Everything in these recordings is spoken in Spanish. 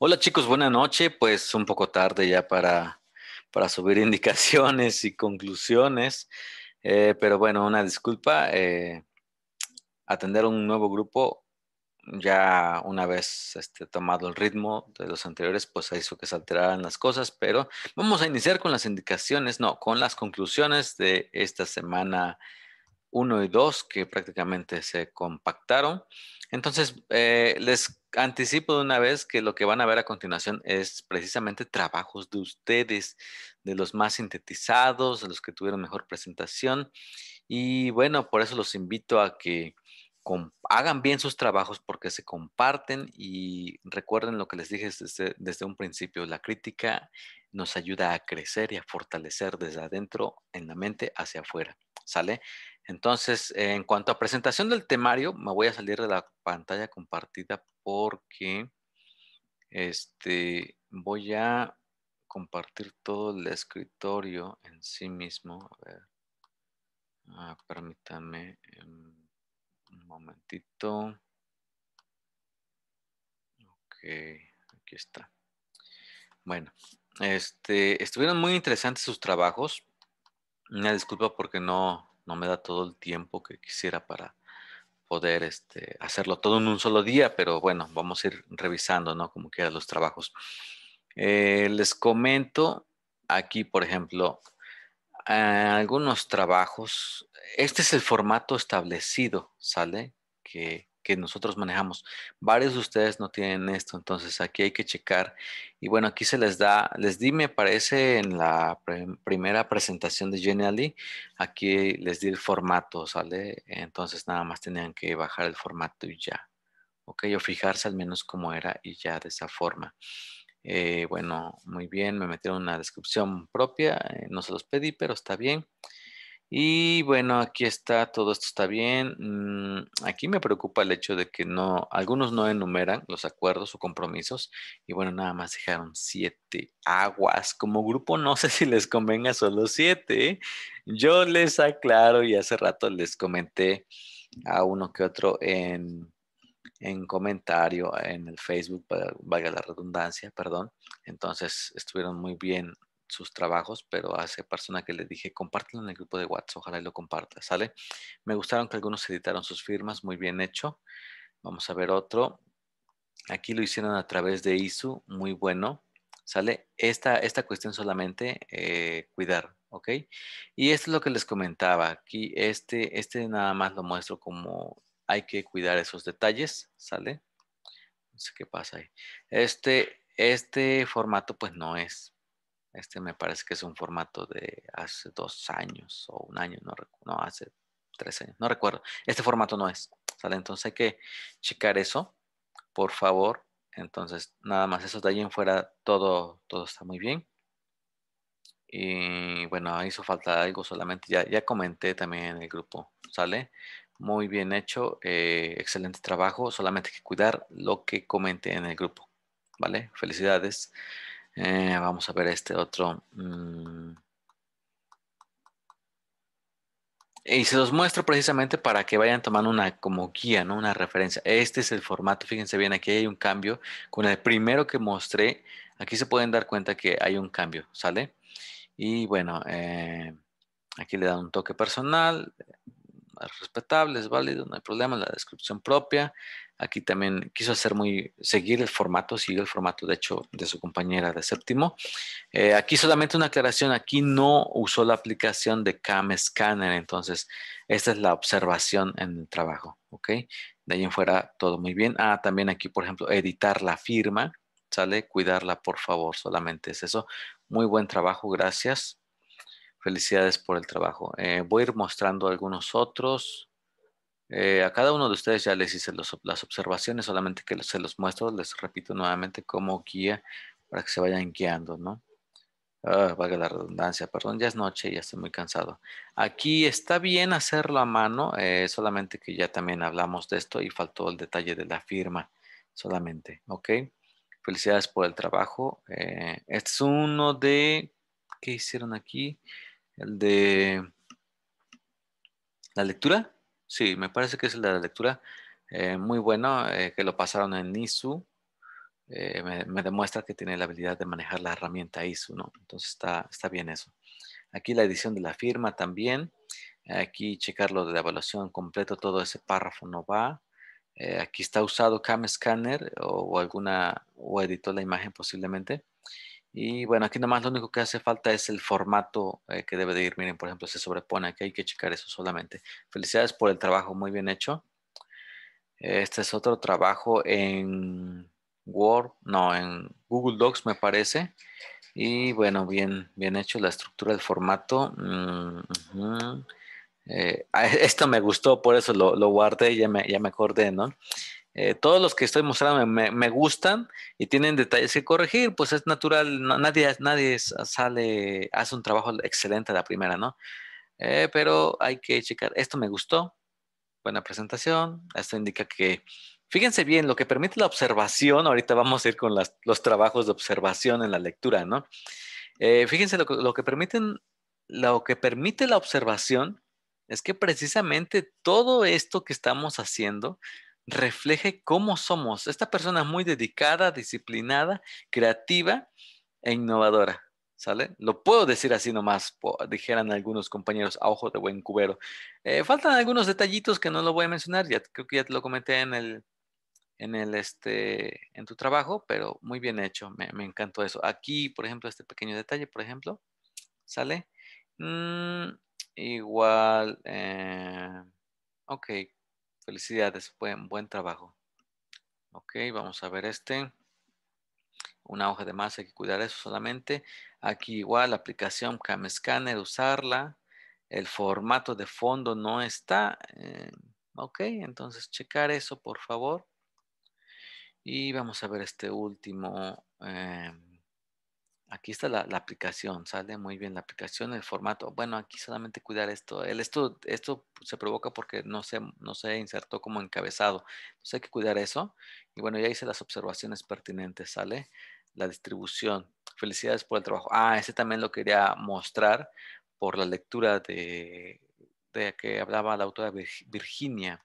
Hola chicos, buena noche. Pues un poco tarde ya para, para subir indicaciones y conclusiones. Eh, pero bueno, una disculpa. eh, atender un nuevo grupo, ya una vez este, tomado el ritmo de los anteriores, pues hizo que se alteraran las cosas. Pero vamos a iniciar con las indicaciones, no, con las conclusiones de esta semana 1 y 2 que prácticamente se compactaron. Entonces, eh, les anticipo de una vez que lo que van a ver a continuación es precisamente trabajos de ustedes, de los más sintetizados, de los que tuvieron mejor presentación. Y bueno, por eso los invito a que hagan bien sus trabajos porque se comparten y recuerden lo que les dije desde, desde un principio, la crítica nos ayuda a crecer y a fortalecer desde adentro en la mente hacia afuera. ¿Sale? Entonces, en cuanto a presentación del temario, me voy a salir de la pantalla compartida porque este, voy a compartir todo el escritorio en sí mismo. A ver, ah, permítanme em, un momentito. Ok, aquí está. Bueno, este, estuvieron muy interesantes sus trabajos. Una disculpa porque no, no me da todo el tiempo que quisiera para poder este, hacerlo todo en un solo día, pero bueno, vamos a ir revisando, ¿no? Como quieran los trabajos. Eh, les comento aquí, por ejemplo, algunos trabajos. Este es el formato establecido, ¿sale? Que, que nosotros manejamos. Varios de ustedes no tienen esto, entonces aquí hay que checar. Y bueno, aquí se les da, les di, me parece, en la primera presentación de Genially, aquí les di el formato, ¿sale? Entonces nada más tenían que bajar el formato y ya. Ok, o fijarse al menos cómo era y ya de esa forma. Eh, bueno, muy bien, me metieron una descripción propia, eh, no se los pedí, pero está bien. Y bueno, aquí está, todo esto está bien. Mm, aquí me preocupa el hecho de que no, algunos no enumeran los acuerdos o compromisos y bueno, nada más dejaron siete aguas. Como grupo no sé si les convenga solo siete. ¿eh? Yo les aclaro y hace rato les comenté a uno que otro en, en comentario en el Facebook, va- valga la redundancia, perdón. Entonces estuvieron muy bien sus trabajos, pero a esa persona que le dije, compártelo en el grupo de WhatsApp, ojalá y lo comparta, ¿sale? Me gustaron que algunos editaron sus firmas, muy bien hecho. Vamos a ver otro. Aquí lo hicieron a través de ISU, muy bueno. ¿Sale? Esta, esta cuestión solamente eh, cuidar, ¿ok? Y esto es lo que les comentaba. Aquí este, este nada más lo muestro como hay que cuidar esos detalles, ¿sale? No sé qué pasa ahí. Este, este formato pues no es. Este me parece que es un formato de hace dos años o un año, no no, hace tres años, no recuerdo. Este formato no es, ¿sale? Entonces hay que checar eso, por favor. Entonces, nada más eso de ahí en fuera, todo, todo está muy bien. Y bueno, hizo falta algo solamente, ya, ya comenté también en el grupo, ¿sale? Muy bien hecho, eh, excelente trabajo, solamente hay que cuidar lo que comenté en el grupo, ¿vale? Felicidades. Eh, vamos a ver este otro. mm. Y se los muestro precisamente para que vayan tomando una como guía, ¿no? Una referencia. Este es el formato, fíjense bien, aquí hay un cambio. Con el primero que mostré, aquí se pueden dar cuenta que hay un cambio, ¿sale? Y bueno, eh, aquí le dan un toque personal, es respetable, es válido, no hay problema, la descripción propia. Aquí también quiso hacer muy, seguir el formato, siguió el formato de hecho de su compañera de séptimo. Eh, aquí solamente una aclaración, aquí no usó la aplicación de Cam Scanner, entonces esta es la observación en el trabajo, ¿ok? De ahí en fuera todo muy bien. Ah, también aquí, por ejemplo, editar la firma, ¿sale? Cuidarla, por favor, solamente es eso. Muy buen trabajo, gracias. Felicidades por el trabajo. Eh, voy a ir mostrando algunos otros. Eh, a cada uno de ustedes ya les hice las observaciones, solamente que se los muestro, les repito nuevamente como guía para que se vayan guiando, ¿no? Ah, valga la redundancia, perdón, ya es noche ya estoy muy cansado. Aquí está bien hacerlo a mano, eh, solamente que ya también hablamos de esto y faltó el detalle de la firma, solamente, ¿ok? Felicidades por el trabajo. Eh, este es uno de, ¿qué hicieron aquí? El de la lectura. Sí, me parece que es la lectura. Eh, muy bueno, eh, que lo pasaron en NISU. eh, me, demuestra que tiene la habilidad de manejar la herramienta ISO, ¿no? Entonces está, está bien eso. Aquí la edición de la firma también. Aquí checarlo de la evaluación completo, todo ese párrafo no va. Aquí está usado Cam Scanner o, alguna, o editó la imagen posiblemente. Y bueno, aquí nomás lo único que hace falta es el formato eh, que debe de ir. Miren, por ejemplo, se sobrepone. Aquí hay que checar eso solamente. Felicidades por el trabajo, muy bien hecho. Este es otro trabajo en Word, no, en Google Docs me parece. Y bueno, bien, bien hecho la estructura del formato. Mm, eh, esto me gustó, por eso lo, guardé, ya me, ya me acordé, ¿no? Eh, todos los que estoy mostrando me, gustan y tienen detalles que corregir, pues es natural, nadie, nadie sale, hace un trabajo excelente a la primera, ¿no? Eh, pero hay que checar, esto me gustó, buena presentación, esto indica que, fíjense bien, lo que permite la observación, ahorita vamos a ir con los trabajos de observación en la lectura, ¿no? fíjense lo, lo que permiten, lo que permite la observación es que precisamente todo esto que estamos haciendo refleje cómo somos. Esta persona es muy dedicada, disciplinada, creativa e innovadora. ¿Sale? Lo puedo decir así nomás, dijeran algunos compañeros a ojo de buen cubero. Eh, faltan algunos detallitos que no lo voy a mencionar, ya creo que ya te lo comenté en el, en el, este, en tu trabajo, pero muy bien hecho, me, encantó eso. Aquí, por ejemplo, este pequeño detalle, por ejemplo, ¿sale? Mm, Igual, eh, ok, felicidades, buen, trabajo. Ok, vamos a ver este. Una hoja de más, hay que cuidar eso solamente. Aquí igual, la aplicación Cam Scanner, usarla. El formato de fondo no está. Eh, ok, entonces checar eso, por favor. Y vamos a ver este último. Eh, Aquí está la, aplicación, sale muy bien la aplicación, el formato. Bueno, aquí solamente cuidar esto. El, esto, esto se provoca porque no se, no se insertó como encabezado. Entonces hay que cuidar eso. Y bueno, ya hice las observaciones pertinentes, ¿sale? La distribución. Felicidades por el trabajo. Ah, ese también lo quería mostrar por la lectura de, de que hablaba la autora Virginia.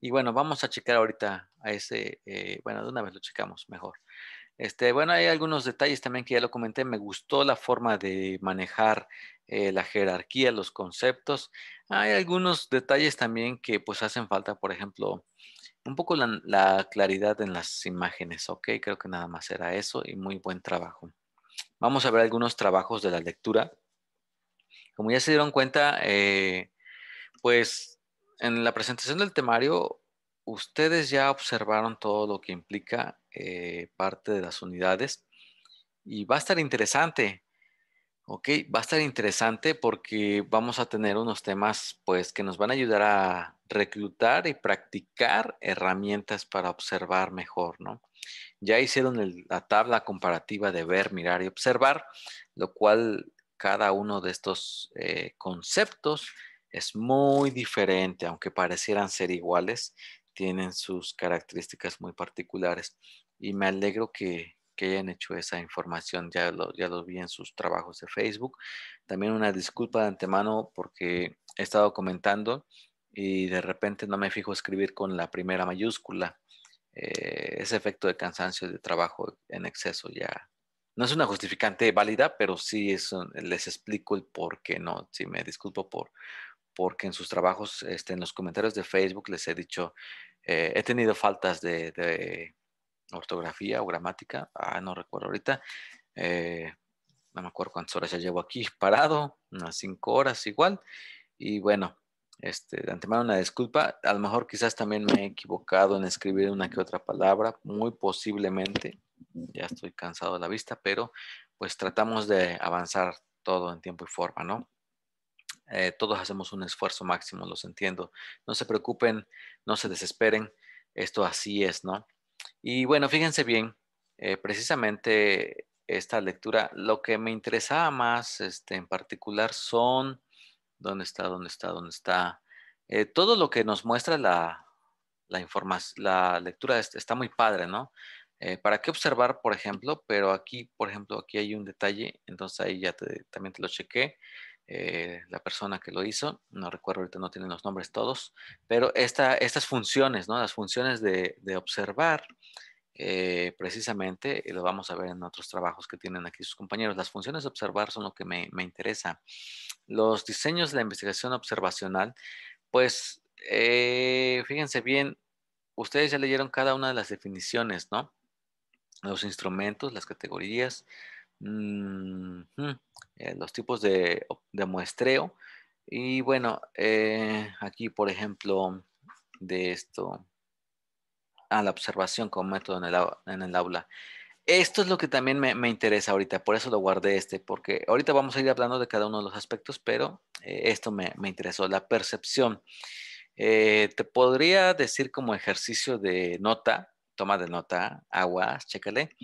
Y bueno, vamos a checar ahorita a ese, eh, bueno, de una vez lo checamos mejor. Este, bueno, hay algunos detalles también que ya lo comenté. Me gustó la forma de manejar eh, la jerarquía, los conceptos. Hay algunos detalles también que pues hacen falta, por ejemplo, un poco la, claridad en las imágenes. Ok, creo que nada más era eso y muy buen trabajo. Vamos a ver algunos trabajos de la lectura. Como ya se dieron cuenta, eh, pues en la presentación del temario ustedes ya observaron todo lo que implica eh, parte de las unidades y va a estar interesante. Ok, va a estar interesante porque vamos a tener unos temas pues que nos van a ayudar a reclutar y practicar herramientas para observar mejor, ¿no? Ya hicieron la tabla comparativa de ver, mirar y observar, lo cual cada uno de estos eh, conceptos es muy diferente, aunque parecieran ser iguales, tienen sus características muy particulares y me alegro que, hayan hecho esa información, ya lo, ya lo vi en sus trabajos de Facebook. También una disculpa de antemano porque he estado comentando y de repente no me fijo escribir con la primera mayúscula. Eh, ese efecto de cansancio de trabajo en exceso ya no es una justificante válida, pero sí es les explico el por qué no. Sí, me disculpo por porque en sus trabajos, este, en los comentarios de Facebook les he dicho eh, he tenido faltas de, ortografía o gramática, ah, no recuerdo ahorita. Eh, no me acuerdo cuántas horas ya llevo aquí parado, unas cinco horas igual. Y bueno, este, de antemano una disculpa. A lo mejor quizás también me he equivocado en escribir una que otra palabra, muy posiblemente. Ya estoy cansado de la vista, pero pues tratamos de avanzar todo en tiempo y forma, ¿no? Eh, todos hacemos un esfuerzo máximo, los entiendo. No se preocupen, no se desesperen, esto así es, ¿no? Y bueno, fíjense bien, eh, precisamente esta lectura, lo que me interesaba más este, en particular son, ¿dónde está? ¿Dónde está? ¿Dónde está? Eh, todo lo que nos muestra la, la la lectura está muy padre, ¿no? ¿Para qué observar, por ejemplo? Pero aquí, por ejemplo, aquí hay un detalle, entonces ahí ya también te lo chequé. Eh, la persona que lo hizo, no recuerdo ahorita, no tienen los nombres todos, pero esta, estas funciones, ¿no? las funciones de, observar, eh, precisamente, y lo vamos a ver en otros trabajos que tienen aquí sus compañeros, las funciones de observar son lo que me, interesa. Los diseños de la investigación observacional, pues, eh, fíjense bien, ustedes ya leyeron cada una de las definiciones, ¿no? Los instrumentos, las categorías, mm, eh, los tipos de, muestreo. Y bueno, aquí, por ejemplo, de esto, a la observación como método en el, aula. Esto es lo que también me, interesa ahorita, por eso lo guardé este, porque ahorita vamos a ir hablando de cada uno de los aspectos, pero eh, esto me, interesó, la percepción. Eh, te podría decir como ejercicio de nota, toma de nota, aguas, chécale,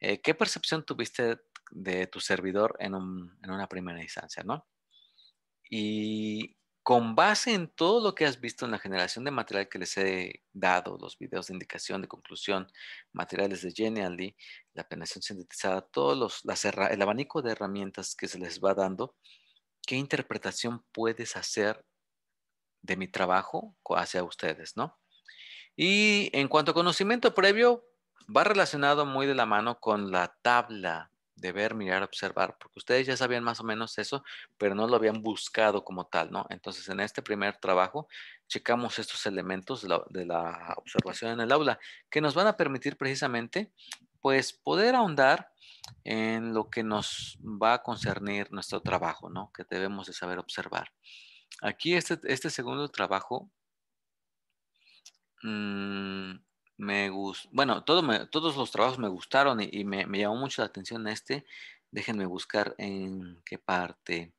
eh, ¿qué percepción tuviste de tu servidor en, en una primera instancia, no? Y con base en todo lo que has visto en la generación de material que les he dado, los videos de indicación, de conclusión, materiales de Genially, la planeación sintetizada, todos los, el abanico de herramientas que se les va dando, ¿qué interpretación puedes hacer de mi trabajo hacia ustedes, no? Y en cuanto a conocimiento previo, va relacionado muy de la mano con la tabla de ver, mirar, observar, porque ustedes ya sabían más o menos eso, pero no lo habían buscado como tal, ¿no? Entonces, en este primer trabajo, checamos estos elementos de la, observación en el aula, que nos van a permitir precisamente, pues, poder ahondar en lo que nos va a concernir nuestro trabajo, ¿no? Que debemos de saber observar. Aquí este, este segundo trabajo mmm, me bueno, todos los trabajos me gustaron y, me, llamó mucho la atención este. Déjenme buscar en qué parte.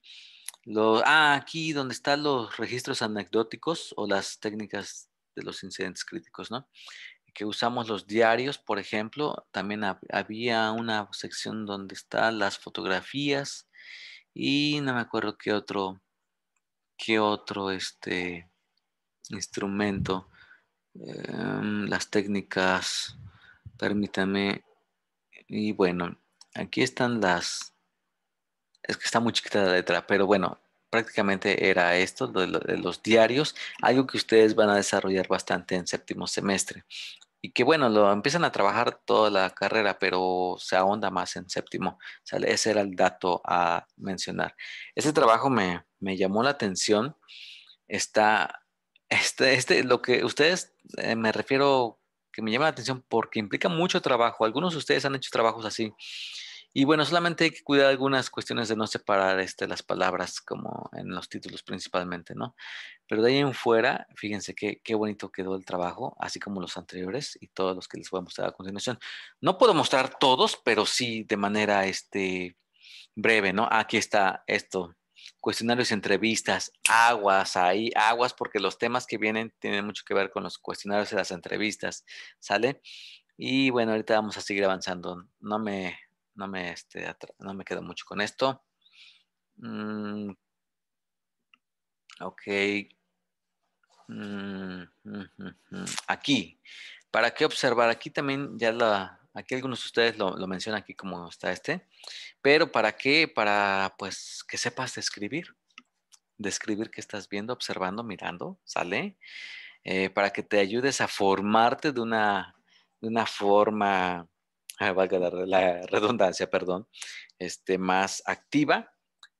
ah, aquí donde están los registros anecdóticos o las técnicas de los incidentes críticos, ¿no? Que usamos los diarios, por ejemplo. También había una sección donde están las fotografías y no me acuerdo qué otro, qué otro este instrumento. Em, las técnicas, permítame. Y bueno, aquí están las, es que está muy chiquita la letra, pero bueno, prácticamente era esto, de, los diarios, algo que ustedes van a desarrollar bastante en séptimo semestre. Y que bueno, lo empiezan a trabajar toda la carrera, pero se ahonda más en séptimo. ese era el dato a mencionar. Ese trabajo me, me llamó la atención. Está este, este, lo que ustedes eh, me refiero que me llama la atención porque implica mucho trabajo. Algunos de ustedes han hecho trabajos así. Y bueno, solamente hay que cuidar algunas cuestiones de no separar este, las palabras como en los títulos principalmente, ¿no? Pero de ahí en fuera, fíjense qué, qué bonito quedó el trabajo, así como los anteriores y todos los que les voy a mostrar a continuación. No puedo mostrar todos, pero sí de manera este, breve, ¿no? Aquí está esto cuestionarios entrevistas, aguas ahí, aguas porque los temas que vienen tienen mucho que ver con los cuestionarios y las entrevistas, ¿sale? Y bueno, ahorita vamos a seguir avanzando. No me, no me, este, no me quedo mucho con esto. Mm, ok. Mm, aquí, ¿para qué observar? Aquí también ya la, aquí algunos de ustedes lo, mencionan aquí como está este. Pero ¿para qué? Para pues que sepas describir. Describir qué estás viendo, observando, mirando, ¿sale? Eh, para que te ayudes a formarte de una, de una forma, valga la, redundancia, perdón, este, más activa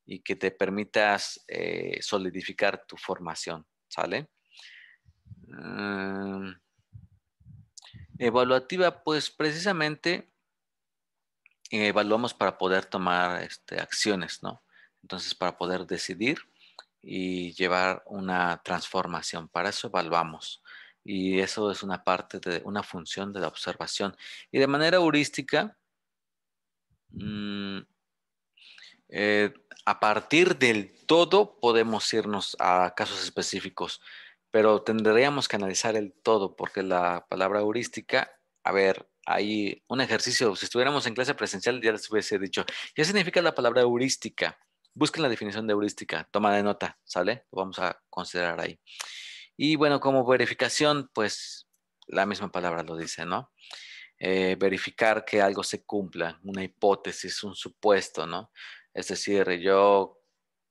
y que te permitas eh, solidificar tu formación, ¿sale? Mm, evaluativa, pues precisamente evaluamos para poder tomar este, acciones, ¿no? Entonces, para poder decidir y llevar una transformación. Para eso evaluamos. Y eso es una parte de una función de la observación. Y de manera heurística, mm, eh, a partir del todo podemos irnos a casos específicos, pero tendríamos que analizar el todo porque la palabra heurística, a ver, hay un ejercicio, si estuviéramos en clase presencial ya les hubiese dicho, ¿qué significa la palabra heurística? Busquen la definición de heurística, toma de nota, ¿sale? Lo vamos a considerar ahí. Y bueno, como verificación, pues la misma palabra lo dice, ¿no? Eh, verificar que algo se cumpla, una hipótesis, un supuesto, ¿no? Es decir, yo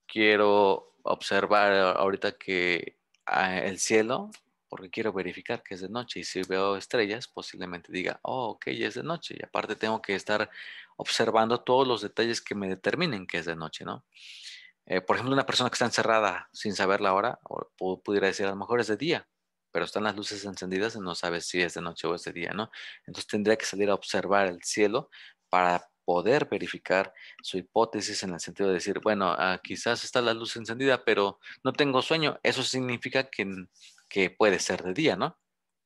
quiero observar ahorita que el cielo porque quiero verificar que es de noche y si veo estrellas, posiblemente diga, oh, ok, ya es de noche y aparte tengo que estar observando todos los detalles que me determinen que es de noche, ¿no? Eh, por ejemplo, una persona que está encerrada sin saber la hora, o pudiera decir, a lo mejor es de día, pero están las luces encendidas y no sabe si es de noche o es de día, ¿no? Entonces tendría que salir a observar el cielo para poder verificar su hipótesis en el sentido de decir, bueno, ah, quizás está la luz encendida, pero no tengo sueño. Eso significa que, que puede ser de día, ¿no?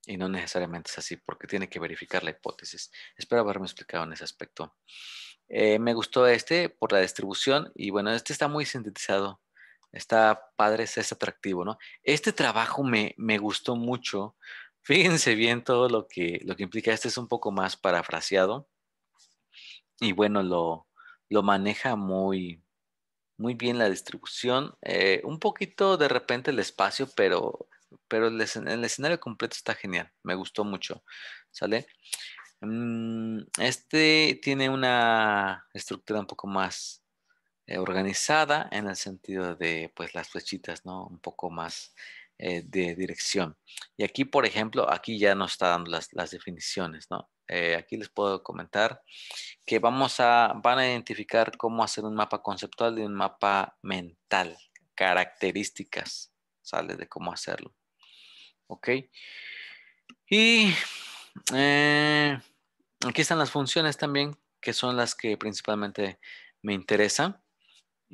Y no necesariamente es así, porque tiene que verificar la hipótesis. Espero haberme explicado en ese aspecto. Eh, me gustó este por la distribución y bueno, este está muy sintetizado Está padre, es atractivo, ¿no? Este trabajo me, me gustó mucho. Fíjense bien todo lo que, lo que implica. Este es un poco más parafraseado. Y bueno, lo, lo maneja muy, muy bien la distribución. Eh, un poquito de repente el espacio, pero, pero el, escenario completo está genial. Me gustó mucho. ¿Sale? Mm, este tiene una estructura un poco más eh, organizada en el sentido de pues las flechitas, ¿no? Un poco más eh, de dirección. Y aquí, por ejemplo, aquí ya nos está dando las, definiciones, ¿no? Eh, aquí les puedo comentar que vamos a, van a identificar cómo hacer un mapa conceptual y un mapa mental, características, ¿sale? De cómo hacerlo. ¿Ok? Y aquí están las funciones también, que son las que principalmente me interesan.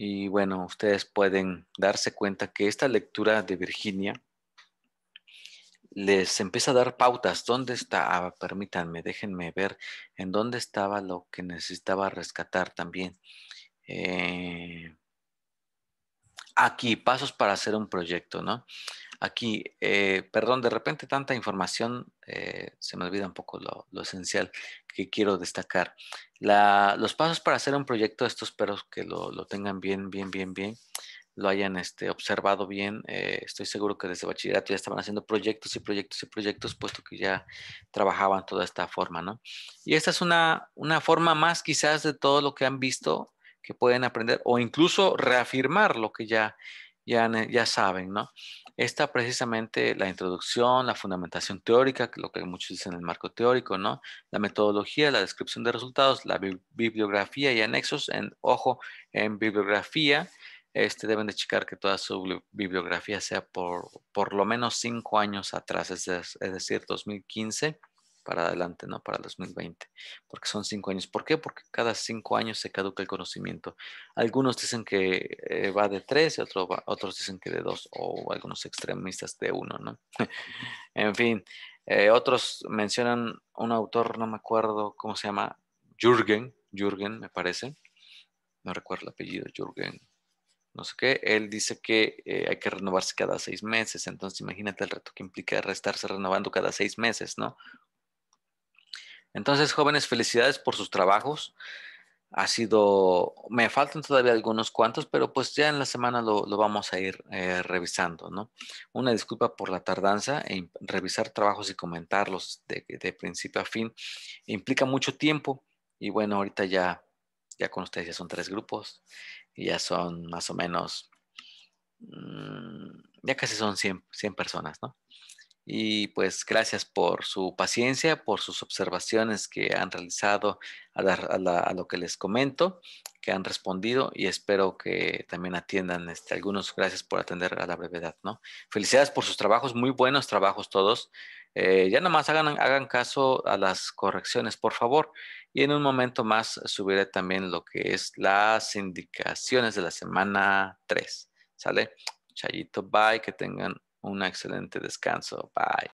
Y bueno, ustedes pueden darse cuenta que esta lectura de Virginia les empieza a dar pautas. ¿Dónde está? Ah, permítanme, déjenme ver en dónde estaba lo que necesitaba rescatar también. Eh, aquí, pasos para hacer un proyecto, ¿no? Aquí, eh, perdón, de repente tanta información, eh, se me olvida un poco lo, esencial que quiero destacar. los pasos para hacer un proyecto, esto espero que lo, tengan bien, bien, bien, bien, lo hayan este, observado bien. Eh, estoy seguro que desde bachillerato ya estaban haciendo proyectos y proyectos y proyectos, puesto que ya trabajaban toda esta forma, ¿no? Y esta es una, una forma más quizás de todo lo que han visto que pueden aprender o incluso reafirmar lo que ya, ya, ya saben, ¿no? Esta precisamente la introducción, la fundamentación teórica, lo que muchos dicen el marco teórico, ¿no? La metodología, la descripción de resultados, la bibliografía y anexos. En, ojo, en bibliografía, este, deben de checar que toda su bibliografía sea por, por lo menos cinco años atrás, es, es decir, 2015 para adelante, ¿no? Para 2020, porque son cinco años. ¿Por qué? Porque cada cinco años se caduca el conocimiento. Algunos dicen que eh, va de tres y otros dicen que de dos, o algunos extremistas de uno, ¿no? en fin, eh, otros mencionan un autor, no me acuerdo cómo se llama, Jürgen, Jürgen me parece, no recuerdo el apellido, Jürgen, no sé qué, él dice que eh, hay que renovarse cada seis meses, entonces imagínate el reto que implica estarse renovando cada seis meses, ¿no? Entonces, jóvenes, felicidades por sus trabajos. Ha sido, me faltan todavía algunos cuantos, pero pues ya en la semana lo, vamos a ir eh, revisando, ¿no? Una disculpa por la tardanza en revisar trabajos y comentarlos de, principio a fin. Implica mucho tiempo y bueno, ahorita ya, ya con ustedes ya son tres grupos y ya son más o menos, mm, ya casi son 100, 100 personas, ¿no? Y pues gracias por su paciencia, por sus observaciones que han realizado a, lo que les comento, que han respondido y espero que también atiendan este, algunos. Gracias por atender a la brevedad, ¿no? Felicidades por sus trabajos, muy buenos trabajos todos. Eh, ya nomás hagan, hagan caso a las correcciones, por favor. Y en un momento más subiré también lo que es las indicaciones de la semana 3. ¿Sale? Chayito, bye, que tengan un excelente descanso. Bye.